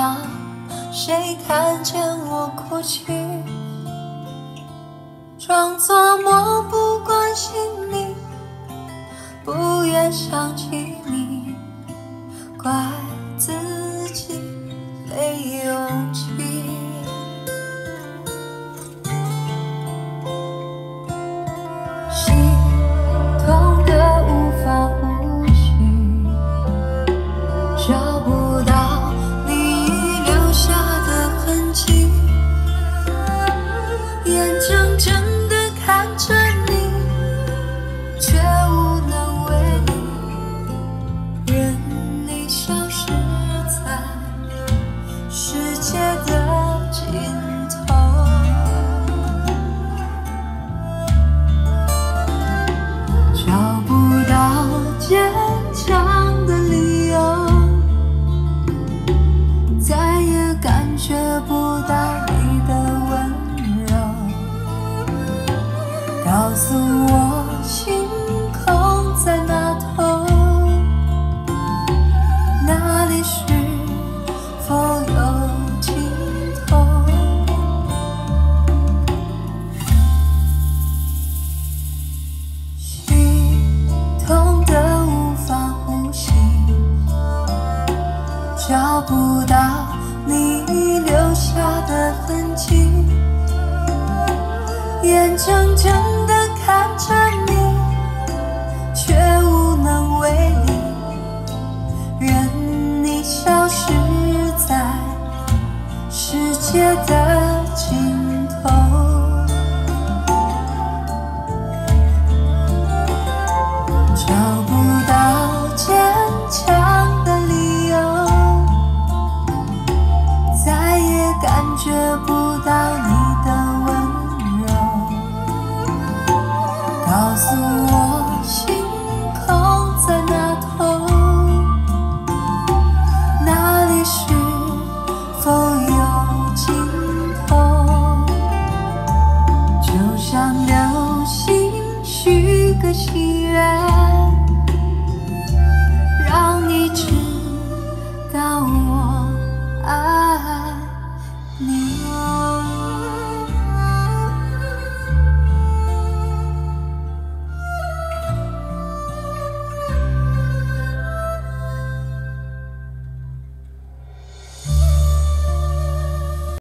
让谁看见我哭泣？装作漠不关心你，不愿想起你，怪自己。世界的尽头。找不到坚强的理由，再也感觉不到你的温柔。告诉我，星找不到你留下的痕迹，眼睁睁的看着你，却无能为力，任你消失在世界的不到你的温柔。告诉我，星空在那头，那里是否有尽头？就像流星许个心愿。